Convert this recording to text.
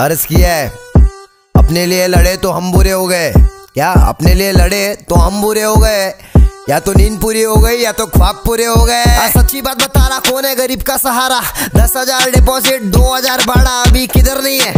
अर्ज़ किया है। अपने लिए लड़े तो हम बुरे हो गए। क्या? अपने लिए लड़े तो हम बुरे हो गए। या तो नींद पूरी हो गई या तो ख्वाब पूरे हो गए। सच्ची बात बता रहा, कौन है गरीब का सहारा? दस हज़ार डिपॉजिट दो हज़ार भाड़ा, अभी किधर नहीं है?